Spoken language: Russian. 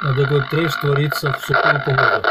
на такой трэш творится в сухую погоду.